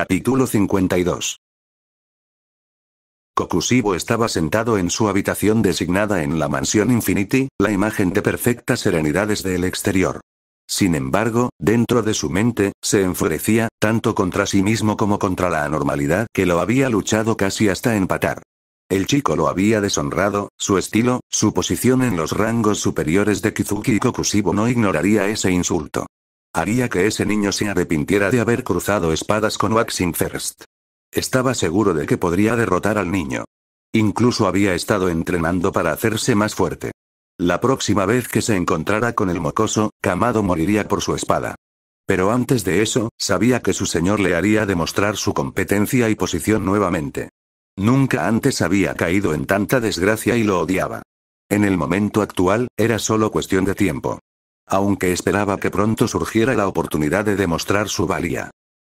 Capítulo 52. Kokushibo estaba sentado en su habitación designada en la mansión Infinity, la imagen de perfecta serenidad desde el exterior. Sin embargo, dentro de su mente, se enfurecía, tanto contra sí mismo como contra la anormalidad que lo había luchado casi hasta empatar. El chico lo había deshonrado, su estilo, su posición en los rangos superiores de Kizuki y Kokushibo no ignoraría ese insulto. Haría que ese niño se arrepintiera de haber cruzado espadas con Waxing First. Estaba seguro de que podría derrotar al niño. Incluso había estado entrenando para hacerse más fuerte. La próxima vez que se encontrara con el mocoso, Kamado moriría por su espada. Pero antes de eso, sabía que su señor le haría demostrar su competencia y posición nuevamente. Nunca antes había caído en tanta desgracia y lo odiaba. En el momento actual, era solo cuestión de tiempo aunque esperaba que pronto surgiera la oportunidad de demostrar su valía.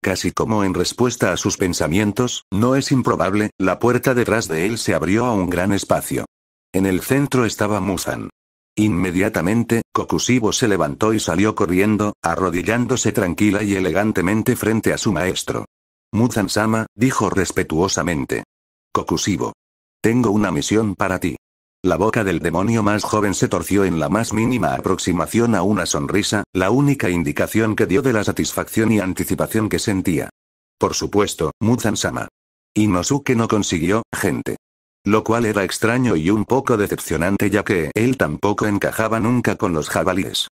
Casi como en respuesta a sus pensamientos, no es improbable, la puerta detrás de él se abrió a un gran espacio. En el centro estaba Muzan. Inmediatamente, Kokushibo se levantó y salió corriendo, arrodillándose tranquila y elegantemente frente a su maestro. Muzan-sama, dijo respetuosamente. Kokushibo. Tengo una misión para ti. La boca del demonio más joven se torció en la más mínima aproximación a una sonrisa, la única indicación que dio de la satisfacción y anticipación que sentía. Por supuesto, Muzan-sama. Inosuke no consiguió, gente. Lo cual era extraño y un poco decepcionante ya que él tampoco encajaba nunca con los jabalíes.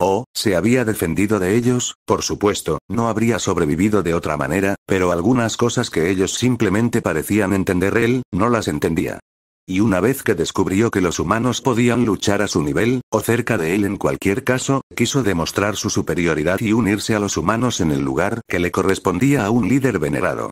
O, se había defendido de ellos, por supuesto, no habría sobrevivido de otra manera, pero algunas cosas que ellos simplemente parecían entender él, no las entendía. Y una vez que descubrió que los humanos podían luchar a su nivel, o cerca de él en cualquier caso, quiso demostrar su superioridad y unirse a los humanos en el lugar que le correspondía a un líder venerado.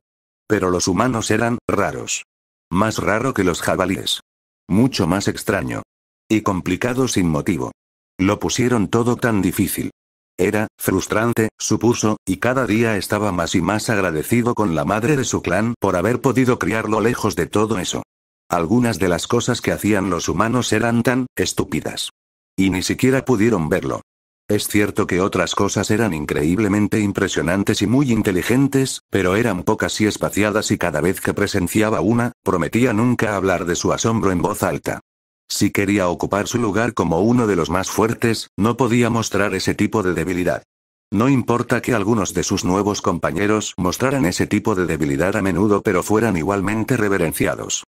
Pero los humanos eran, raros. Más raro que los jabalíes. Mucho más extraño. Y complicado sin motivo. Lo pusieron todo tan difícil. Era, frustrante, supuso, y cada día estaba más y más agradecido con la madre de su clan por haber podido criarlo lejos de todo eso. Algunas de las cosas que hacían los humanos eran tan estúpidas. Y ni siquiera pudieron verlo. Es cierto que otras cosas eran increíblemente impresionantes y muy inteligentes, pero eran pocas y espaciadas y cada vez que presenciaba una, prometía nunca hablar de su asombro en voz alta. Si quería ocupar su lugar como uno de los más fuertes, no podía mostrar ese tipo de debilidad. No importa que algunos de sus nuevos compañeros mostraran ese tipo de debilidad a menudo pero fueran igualmente reverenciados.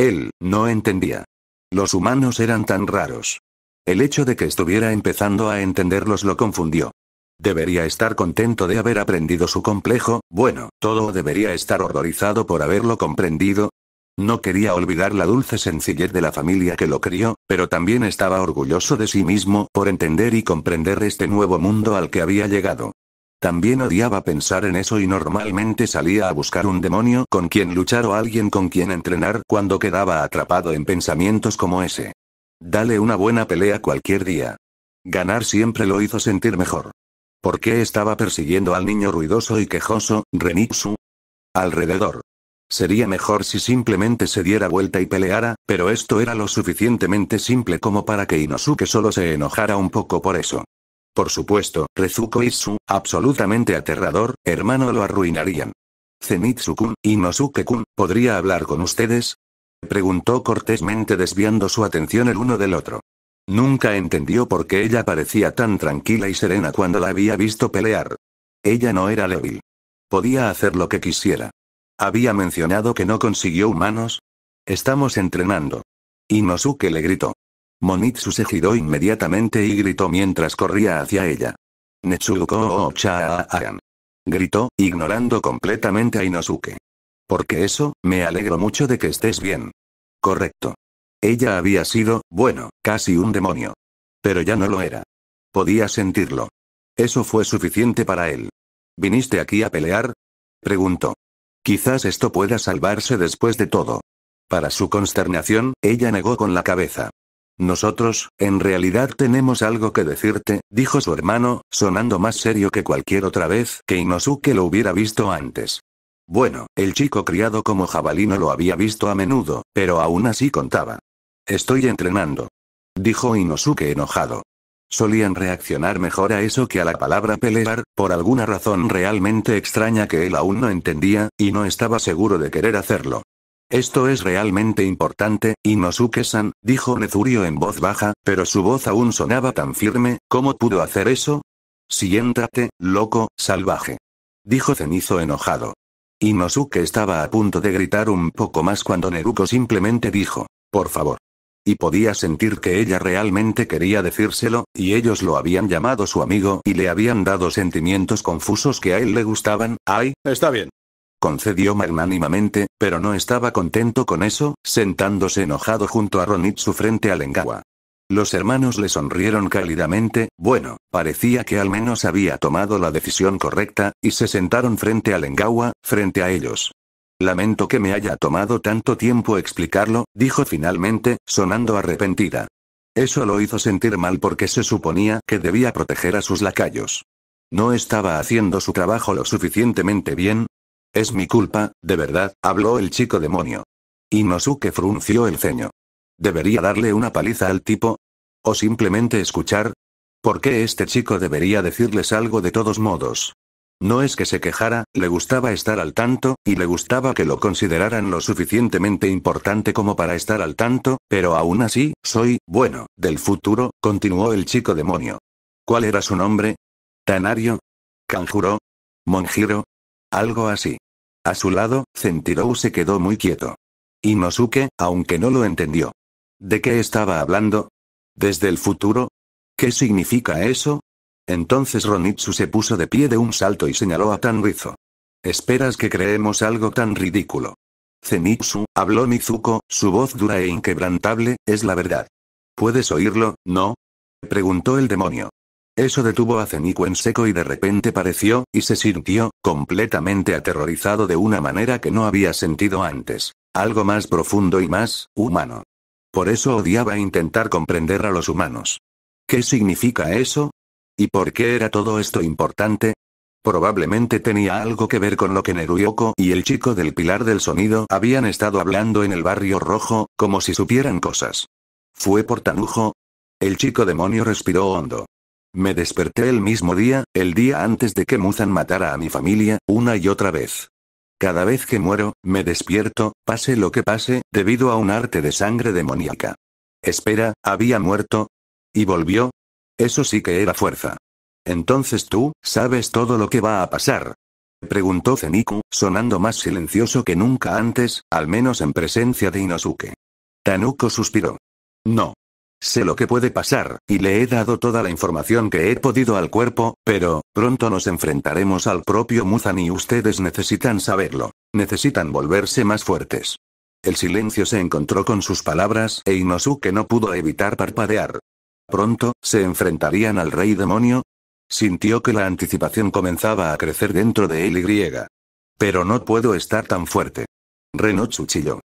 Él, no entendía. Los humanos eran tan raros. El hecho de que estuviera empezando a entenderlos lo confundió. Debería estar contento de haber aprendido su complejo, bueno, todo debería estar horrorizado por haberlo comprendido. No quería olvidar la dulce sencillez de la familia que lo crió, pero también estaba orgulloso de sí mismo por entender y comprender este nuevo mundo al que había llegado. También odiaba pensar en eso y normalmente salía a buscar un demonio con quien luchar o alguien con quien entrenar cuando quedaba atrapado en pensamientos como ese. Dale una buena pelea cualquier día. Ganar siempre lo hizo sentir mejor. ¿Por qué estaba persiguiendo al niño ruidoso y quejoso, Renitsu? Alrededor. Sería mejor si simplemente se diera vuelta y peleara, pero esto era lo suficientemente simple como para que Inosuke solo se enojara un poco por eso. Por supuesto, Rezuko Isu, absolutamente aterrador, hermano lo arruinarían. Zenitsu-kun, Inosuke-kun, ¿podría hablar con ustedes? Preguntó cortésmente desviando su atención el uno del otro. Nunca entendió por qué ella parecía tan tranquila y serena cuando la había visto pelear. Ella no era débil. Podía hacer lo que quisiera. Había mencionado que no consiguió humanos. Estamos entrenando. Inosuke le gritó. Monitsu se giró inmediatamente y gritó mientras corría hacia ella. Netsuko Chaan. Gritó, ignorando completamente a Inosuke. Porque eso, me alegro mucho de que estés bien. Correcto. Ella había sido, bueno, casi un demonio. Pero ya no lo era. Podía sentirlo. Eso fue suficiente para él. ¿Viniste aquí a pelear? Preguntó. Quizás esto pueda salvarse después de todo. Para su consternación, ella negó con la cabeza. Nosotros, en realidad tenemos algo que decirte, dijo su hermano, sonando más serio que cualquier otra vez que Inosuke lo hubiera visto antes. Bueno, el chico criado como jabalí no lo había visto a menudo, pero aún así contaba. Estoy entrenando. Dijo Inosuke enojado. solían reaccionar mejor a eso que a la palabra pelear, por alguna razón realmente extraña que él aún no entendía, y no estaba seguro de querer hacerlo. Esto es realmente importante, Inosuke-san, dijo Nezurio en voz baja, pero su voz aún sonaba tan firme, ¿cómo pudo hacer eso? Siéntate, loco, salvaje. Dijo Cenizo enojado. Inosuke estaba a punto de gritar un poco más cuando Neruko simplemente dijo, por favor. Y podía sentir que ella realmente quería decírselo, y ellos lo habían llamado su amigo y le habían dado sentimientos confusos que a él le gustaban, ay, está bien concedió magnánimamente, pero no estaba contento con eso, sentándose enojado junto a Ronitsu frente a Lengawa. Los hermanos le sonrieron cálidamente, bueno, parecía que al menos había tomado la decisión correcta, y se sentaron frente a Lengawa, frente a ellos. Lamento que me haya tomado tanto tiempo explicarlo, dijo finalmente, sonando arrepentida. Eso lo hizo sentir mal porque se suponía que debía proteger a sus lacayos. No estaba haciendo su trabajo lo suficientemente bien, es mi culpa, de verdad, habló el chico demonio. Inosuke frunció el ceño. ¿Debería darle una paliza al tipo? ¿O simplemente escuchar? ¿Por qué este chico debería decirles algo de todos modos? No es que se quejara, le gustaba estar al tanto, y le gustaba que lo consideraran lo suficientemente importante como para estar al tanto, pero aún así, soy, bueno, del futuro, continuó el chico demonio. ¿Cuál era su nombre? ¿Tanario? ¿Kanjuro? ¿Monjiro? Algo así. A su lado, Zentirou se quedó muy quieto. Inosuke, aunque no lo entendió. ¿De qué estaba hablando? ¿Desde el futuro? ¿Qué significa eso? Entonces Ronitsu se puso de pie de un salto y señaló a Tanrizo. ¿Esperas que creemos algo tan ridículo? Zenitsu, habló Mizuko, su voz dura e inquebrantable, es la verdad. ¿Puedes oírlo, no? preguntó el demonio. Eso detuvo a Zeniko en seco y de repente pareció, y se sintió, completamente aterrorizado de una manera que no había sentido antes. Algo más profundo y más, humano. Por eso odiaba intentar comprender a los humanos. ¿Qué significa eso? ¿Y por qué era todo esto importante? Probablemente tenía algo que ver con lo que Neruyoko y el chico del pilar del sonido habían estado hablando en el barrio rojo, como si supieran cosas. ¿Fue por Tanujo? El chico demonio respiró hondo. Me desperté el mismo día, el día antes de que Muzan matara a mi familia, una y otra vez. Cada vez que muero, me despierto, pase lo que pase, debido a un arte de sangre demoníaca. Espera, ¿había muerto? ¿Y volvió? Eso sí que era fuerza. Entonces tú, sabes todo lo que va a pasar. Preguntó Zeniku, sonando más silencioso que nunca antes, al menos en presencia de Inosuke. Tanuko suspiró. No. Sé lo que puede pasar, y le he dado toda la información que he podido al cuerpo, pero, pronto nos enfrentaremos al propio Muzan y ustedes necesitan saberlo. Necesitan volverse más fuertes. El silencio se encontró con sus palabras e Inosuke no pudo evitar parpadear. Pronto, ¿se enfrentarían al rey demonio? Sintió que la anticipación comenzaba a crecer dentro de él y griega. Pero no puedo estar tan fuerte. Renotsu chilló.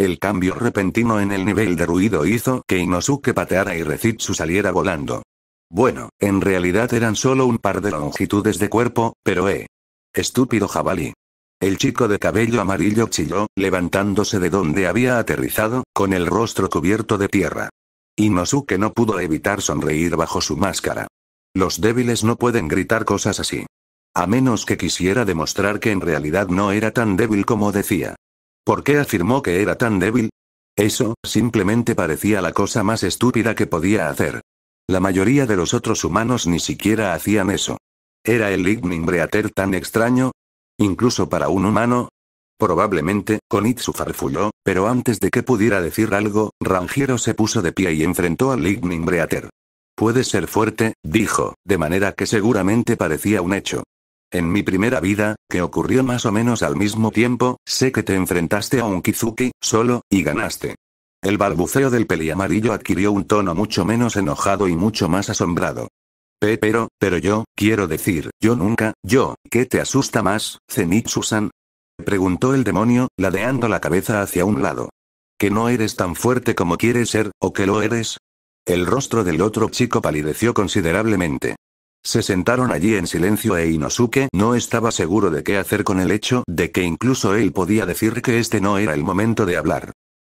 El cambio repentino en el nivel de ruido hizo que Inosuke pateara y Rezitsu saliera volando. Bueno, en realidad eran solo un par de longitudes de cuerpo, pero eh. Estúpido jabalí. El chico de cabello amarillo chilló, levantándose de donde había aterrizado, con el rostro cubierto de tierra. Inosuke no pudo evitar sonreír bajo su máscara. Los débiles no pueden gritar cosas así. A menos que quisiera demostrar que en realidad no era tan débil como decía. ¿Por qué afirmó que era tan débil? Eso, simplemente parecía la cosa más estúpida que podía hacer. La mayoría de los otros humanos ni siquiera hacían eso. ¿Era el Lightning Breater tan extraño? Incluso para un humano. Probablemente, Konitsu farfulló, pero antes de que pudiera decir algo, Rangiero se puso de pie y enfrentó al Lightning Breater. Puede ser fuerte, dijo, de manera que seguramente parecía un hecho. En mi primera vida, que ocurrió más o menos al mismo tiempo, sé que te enfrentaste a un Kizuki, solo, y ganaste. El balbuceo del peli amarillo adquirió un tono mucho menos enojado y mucho más asombrado. Pe pero, pero yo, quiero decir, yo nunca, yo, ¿qué te asusta más, Zenitsu-san? Preguntó el demonio, ladeando la cabeza hacia un lado. ¿Que no eres tan fuerte como quieres ser, o que lo eres? El rostro del otro chico palideció considerablemente. Se sentaron allí en silencio e Inosuke no estaba seguro de qué hacer con el hecho de que incluso él podía decir que este no era el momento de hablar.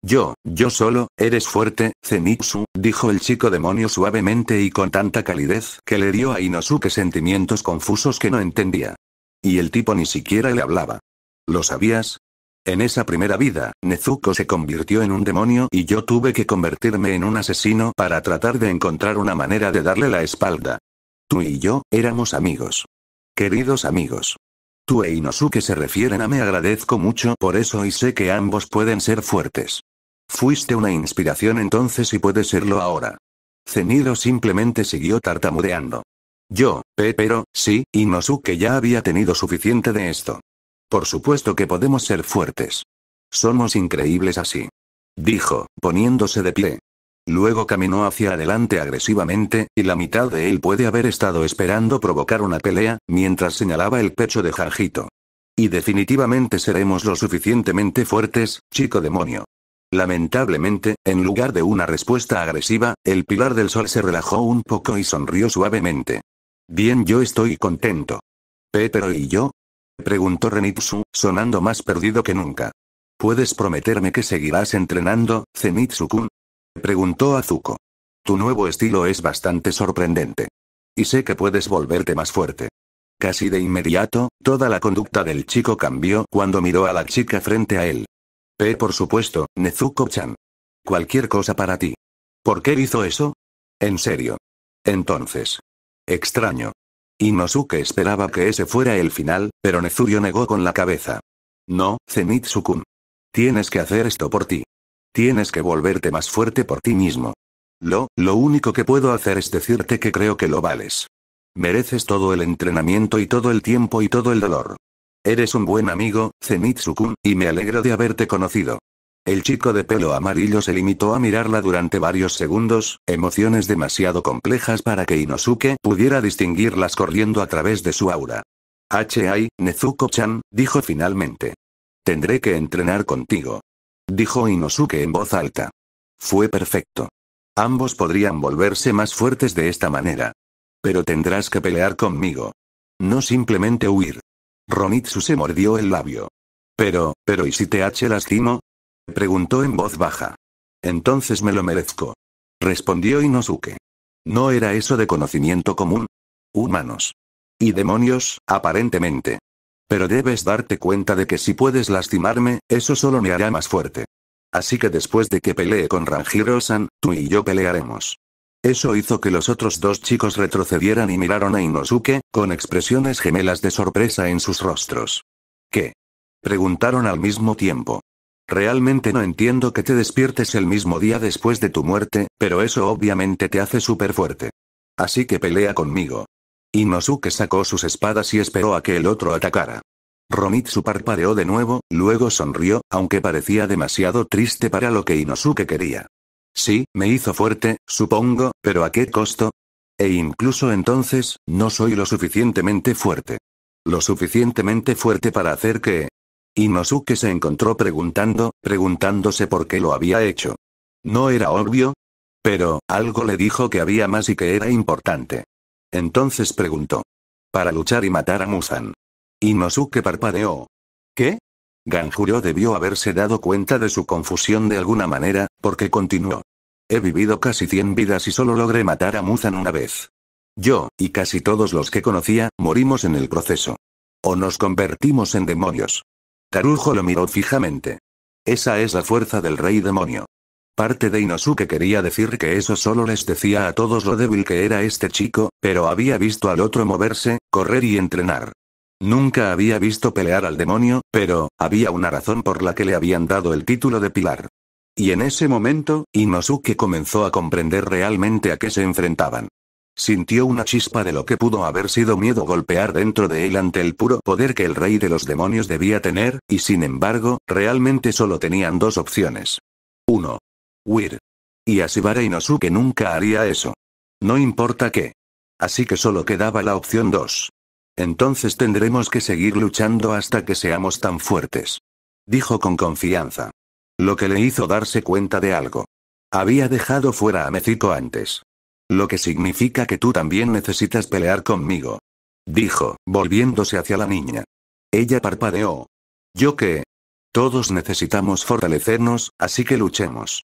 Yo, yo solo, eres fuerte, Zenitsu, dijo el chico demonio suavemente y con tanta calidez que le dio a Inosuke sentimientos confusos que no entendía. Y el tipo ni siquiera le hablaba. ¿Lo sabías? En esa primera vida, Nezuko se convirtió en un demonio y yo tuve que convertirme en un asesino para tratar de encontrar una manera de darle la espalda. Y yo, éramos amigos. Queridos amigos. Tú e Inosuke se refieren a me agradezco mucho por eso y sé que ambos pueden ser fuertes. Fuiste una inspiración entonces y puede serlo ahora. Zeniro simplemente siguió tartamudeando. Yo, pe pero, sí, Inosuke ya había tenido suficiente de esto. Por supuesto que podemos ser fuertes. Somos increíbles así. Dijo, poniéndose de pie. Luego caminó hacia adelante agresivamente, y la mitad de él puede haber estado esperando provocar una pelea, mientras señalaba el pecho de Janjito. Y definitivamente seremos lo suficientemente fuertes, chico demonio. Lamentablemente, en lugar de una respuesta agresiva, el pilar del sol se relajó un poco y sonrió suavemente. Bien, yo estoy contento. ¿Pero y yo? preguntó Renitsu, sonando más perdido que nunca. ¿Puedes prometerme que seguirás entrenando, Zenitsu-kun? Preguntó Azuko. Tu nuevo estilo es bastante sorprendente. Y sé que puedes volverte más fuerte. Casi de inmediato, toda la conducta del chico cambió cuando miró a la chica frente a él. P por supuesto, Nezuko-chan. Cualquier cosa para ti. ¿Por qué hizo eso? En serio. Entonces. Extraño. Inosuke esperaba que ese fuera el final, pero Nezurio negó con la cabeza. No, Zenitsu-kun. Tienes que hacer esto por ti. Tienes que volverte más fuerte por ti mismo. Lo, lo único que puedo hacer es decirte que creo que lo vales. Mereces todo el entrenamiento y todo el tiempo y todo el dolor. Eres un buen amigo, Zenitsu-kun, y me alegro de haberte conocido. El chico de pelo amarillo se limitó a mirarla durante varios segundos, emociones demasiado complejas para que Inosuke pudiera distinguirlas corriendo a través de su aura. H.I., Nezuko-chan, dijo finalmente. Tendré que entrenar contigo. Dijo Inosuke en voz alta. Fue perfecto. Ambos podrían volverse más fuertes de esta manera. Pero tendrás que pelear conmigo. No simplemente huir. Ronitsu se mordió el labio. Pero, pero ¿y si te H lastimo? Preguntó en voz baja. Entonces me lo merezco. Respondió Inosuke. ¿No era eso de conocimiento común? Humanos. Y demonios, aparentemente. Pero debes darte cuenta de que si puedes lastimarme, eso solo me hará más fuerte. Así que después de que pelee con Ranjiro-san, tú y yo pelearemos. Eso hizo que los otros dos chicos retrocedieran y miraron a Inosuke, con expresiones gemelas de sorpresa en sus rostros. ¿Qué? Preguntaron al mismo tiempo. Realmente no entiendo que te despiertes el mismo día después de tu muerte, pero eso obviamente te hace súper fuerte. Así que pelea conmigo. Inosuke sacó sus espadas y esperó a que el otro atacara. Romitsu parpadeó de nuevo, luego sonrió, aunque parecía demasiado triste para lo que Inosuke quería. Sí, me hizo fuerte, supongo, pero ¿a qué costo? E incluso entonces, no soy lo suficientemente fuerte. Lo suficientemente fuerte para hacer que... Inosuke se encontró preguntando, preguntándose por qué lo había hecho. ¿No era obvio? Pero, algo le dijo que había más y que era importante. Entonces preguntó. Para luchar y matar a Musan. Inosuke parpadeó. ¿Qué? Ganjuro debió haberse dado cuenta de su confusión de alguna manera, porque continuó. He vivido casi 100 vidas y solo logré matar a Muzan una vez. Yo, y casi todos los que conocía, morimos en el proceso. O nos convertimos en demonios. Tarujo lo miró fijamente. Esa es la fuerza del rey demonio. Parte de Inosuke quería decir que eso solo les decía a todos lo débil que era este chico, pero había visto al otro moverse, correr y entrenar. Nunca había visto pelear al demonio, pero, había una razón por la que le habían dado el título de pilar. Y en ese momento, Inosuke comenzó a comprender realmente a qué se enfrentaban. Sintió una chispa de lo que pudo haber sido miedo golpear dentro de él ante el puro poder que el rey de los demonios debía tener, y sin embargo, realmente solo tenían dos opciones. 1. Huir. Y Ashibara Inosuke nunca haría eso. No importa qué. Así que solo quedaba la opción 2. Entonces tendremos que seguir luchando hasta que seamos tan fuertes. Dijo con confianza. Lo que le hizo darse cuenta de algo. Había dejado fuera a Mecito antes. Lo que significa que tú también necesitas pelear conmigo. Dijo, volviéndose hacia la niña. Ella parpadeó. ¿Yo qué? Todos necesitamos fortalecernos, así que luchemos.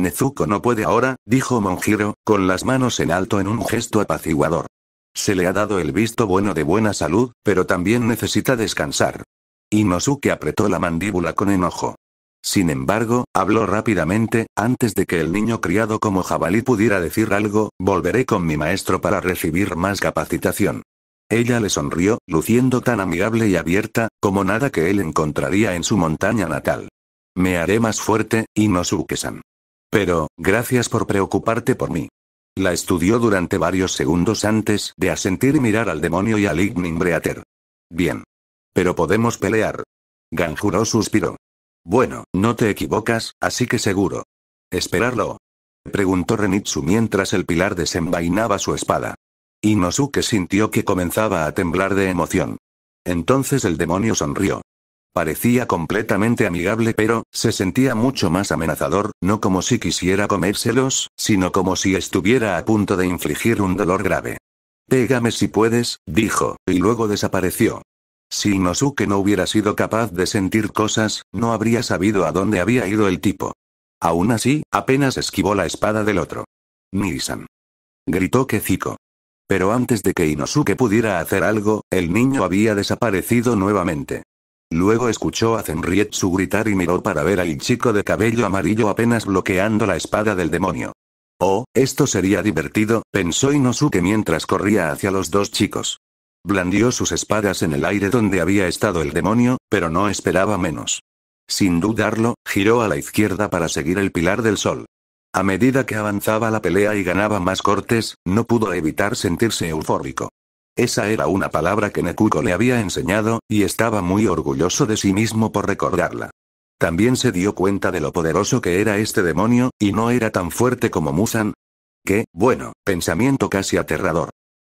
Nezuko no puede ahora, dijo Monjiro, con las manos en alto en un gesto apaciguador. Se le ha dado el visto bueno de buena salud, pero también necesita descansar. Inosuke apretó la mandíbula con enojo. Sin embargo, habló rápidamente, antes de que el niño criado como jabalí pudiera decir algo, volveré con mi maestro para recibir más capacitación. Ella le sonrió, luciendo tan amigable y abierta, como nada que él encontraría en su montaña natal. Me haré más fuerte, Inosuke-san. Pero, gracias por preocuparte por mí. La estudió durante varios segundos antes de asentir y mirar al demonio y al Ignin Breater. Bien. Pero podemos pelear. Ganjuro suspiró. Bueno, no te equivocas, así que seguro. ¿Esperarlo? Preguntó Renitsu mientras el pilar desenvainaba su espada. Inosuke sintió que comenzaba a temblar de emoción. Entonces el demonio sonrió. Parecía completamente amigable pero, se sentía mucho más amenazador, no como si quisiera comérselos, sino como si estuviera a punto de infligir un dolor grave. Pégame si puedes, dijo, y luego desapareció. Si Inosuke no hubiera sido capaz de sentir cosas, no habría sabido a dónde había ido el tipo. Aún así, apenas esquivó la espada del otro. Nisan. Gritó Keziko. Pero antes de que Inosuke pudiera hacer algo, el niño había desaparecido nuevamente. Luego escuchó a Zenrietsu gritar y miró para ver al chico de cabello amarillo apenas bloqueando la espada del demonio. Oh, esto sería divertido, pensó Inosuke mientras corría hacia los dos chicos. Blandió sus espadas en el aire donde había estado el demonio, pero no esperaba menos. Sin dudarlo, giró a la izquierda para seguir el pilar del sol. A medida que avanzaba la pelea y ganaba más cortes, no pudo evitar sentirse eufórico. Esa era una palabra que Nekuko le había enseñado, y estaba muy orgulloso de sí mismo por recordarla. También se dio cuenta de lo poderoso que era este demonio, y no era tan fuerte como Musan. Que, bueno, pensamiento casi aterrador.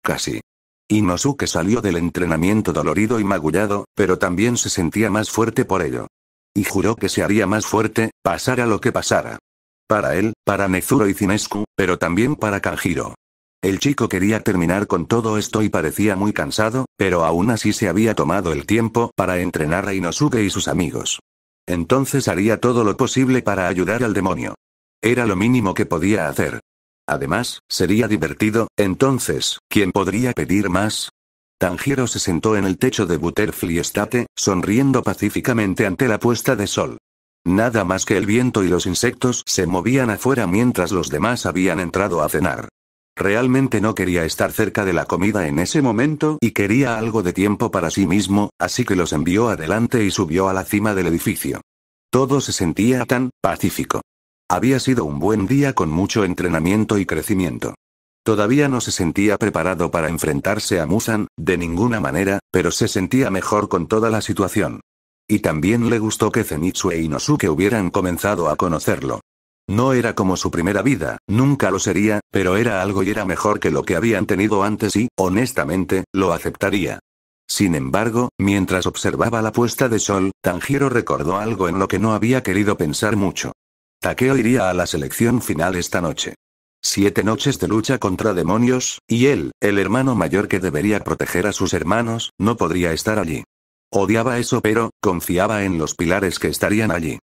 Casi. Inosuke salió del entrenamiento dolorido y magullado, pero también se sentía más fuerte por ello. Y juró que se haría más fuerte, pasara lo que pasara. Para él, para Nezuro y Zinesku, pero también para Kanjiro. El chico quería terminar con todo esto y parecía muy cansado, pero aún así se había tomado el tiempo para entrenar a Inosuke y sus amigos. Entonces haría todo lo posible para ayudar al demonio. Era lo mínimo que podía hacer. Además, sería divertido, entonces, ¿quién podría pedir más? Tanjiro se sentó en el techo de Butterfly Estate, sonriendo pacíficamente ante la puesta de sol. Nada más que el viento y los insectos se movían afuera mientras los demás habían entrado a cenar. Realmente no quería estar cerca de la comida en ese momento y quería algo de tiempo para sí mismo, así que los envió adelante y subió a la cima del edificio. Todo se sentía tan pacífico. Había sido un buen día con mucho entrenamiento y crecimiento. Todavía no se sentía preparado para enfrentarse a Musan, de ninguna manera, pero se sentía mejor con toda la situación. Y también le gustó que Zenitsu e Inosuke hubieran comenzado a conocerlo. No era como su primera vida, nunca lo sería, pero era algo y era mejor que lo que habían tenido antes y, honestamente, lo aceptaría. Sin embargo, mientras observaba la puesta de sol, Tanjiro recordó algo en lo que no había querido pensar mucho. Takeo iría a la selección final esta noche. Siete noches de lucha contra demonios, y él, el hermano mayor que debería proteger a sus hermanos, no podría estar allí. Odiaba eso pero, confiaba en los pilares que estarían allí.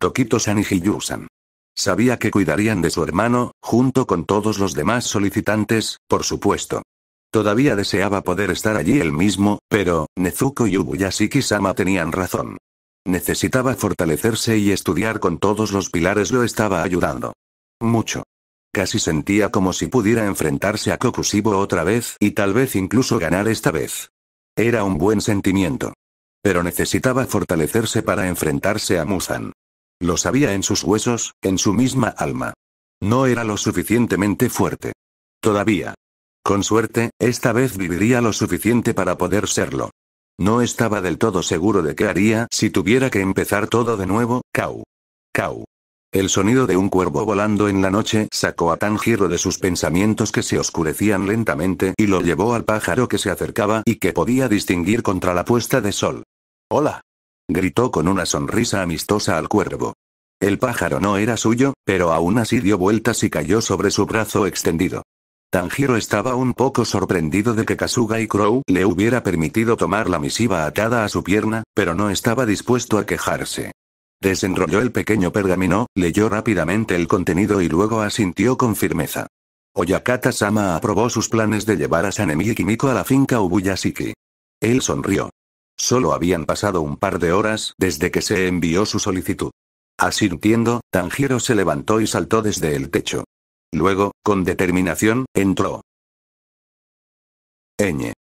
Tokito-san y Hiyu-san. Sabía que cuidarían de su hermano, junto con todos los demás solicitantes, por supuesto. Todavía deseaba poder estar allí él mismo, pero, Nezuko y Ubuyashiki-sama tenían razón. Necesitaba fortalecerse y estudiar con todos los pilares lo estaba ayudando. Mucho. Casi sentía como si pudiera enfrentarse a Kokushibo otra vez y tal vez incluso ganar esta vez. Era un buen sentimiento. Pero necesitaba fortalecerse para enfrentarse a Musan. Lo sabía en sus huesos, en su misma alma. No era lo suficientemente fuerte. Todavía. Con suerte, esta vez viviría lo suficiente para poder serlo. No estaba del todo seguro de qué haría si tuviera que empezar todo de nuevo, Kau. Kau. El sonido de un cuervo volando en la noche sacó a Tanjiro de sus pensamientos que se oscurecían lentamente y lo llevó al pájaro que se acercaba y que podía distinguir contra la puesta de sol. Hola. Gritó con una sonrisa amistosa al cuervo. El pájaro no era suyo, pero aún así dio vueltas y cayó sobre su brazo extendido. Tanjiro estaba un poco sorprendido de que Kasuga y Crow le hubiera permitido tomar la misiva atada a su pierna, pero no estaba dispuesto a quejarse. Desenrolló el pequeño pergamino, leyó rápidamente el contenido y luego asintió con firmeza. Oyakata-sama aprobó sus planes de llevar a Sanemi y Kimiko a la finca Ubuyashiki. Él sonrió. Solo habían pasado un par de horas desde que se envió su solicitud. Asintiendo, Tanjiro se levantó y saltó desde el techo. Luego, con determinación, entró. Eñe.